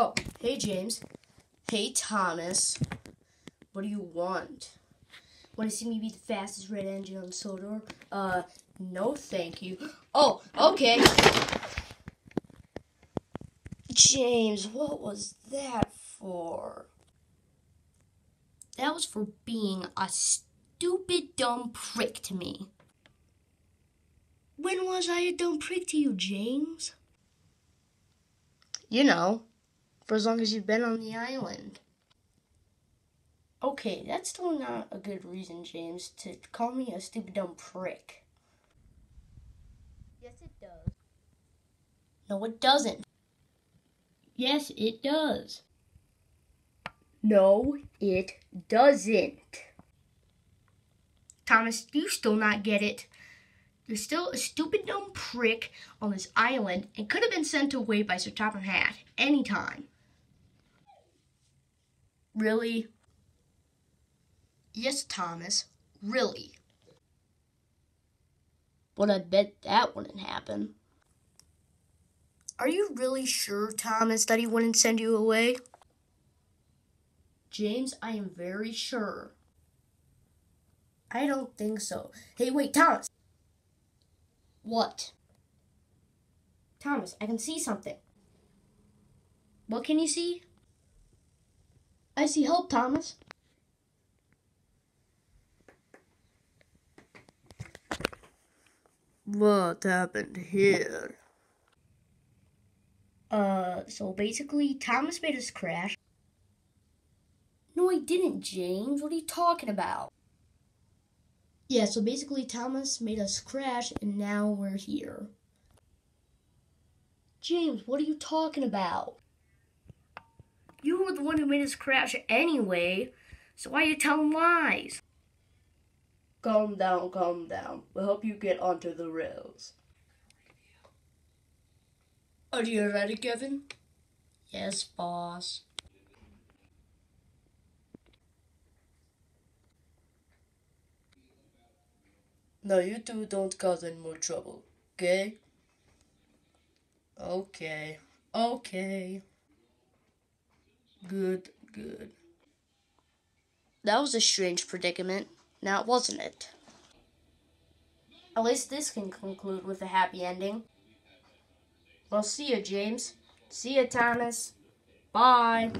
Oh, hey, James. Hey, Thomas. What do you want? Want to see me be the fastest red engine on Sodor? Uh, no thank you. Oh, okay. James, what was that for? That was for being a stupid, dumb prick to me. When was I a dumb prick to you, James? You know, for as long as you've been on the island. Okay, that's still not a good reason, James, to call me a stupid dumb prick. Yes, it does. No, it doesn't. Yes, it does. No, it doesn't. Thomas, you still not get it? You're still a stupid dumb prick on this island and could have been sent away by Sir Topham Hatt any time. Really? Yes, Thomas, really. But I bet that wouldn't happen. Are you really sure, Thomas, that he wouldn't send you away? James, I am very sure. I don't think so. Hey, wait, Thomas. What? Thomas, I can see something. What can you see? I see help, Thomas. What happened here? Uh, so basically, Thomas made us crash. No, he didn't, James. What are you talking about? Yeah, so basically, Thomas made us crash, and now we're here. James, what are you talking about? You were the one who made us crash anyway, so why are you telling lies? Calm down, calm down. We'll help you get onto the rails. Are you ready, Kevin? Yes, boss. Now you two don't cause any more trouble, okay? Okay, okay. Good, good. That was a strange predicament, now wasn't it? At least this can conclude with a happy ending. Well, see you, James. See you, Thomas. Bye.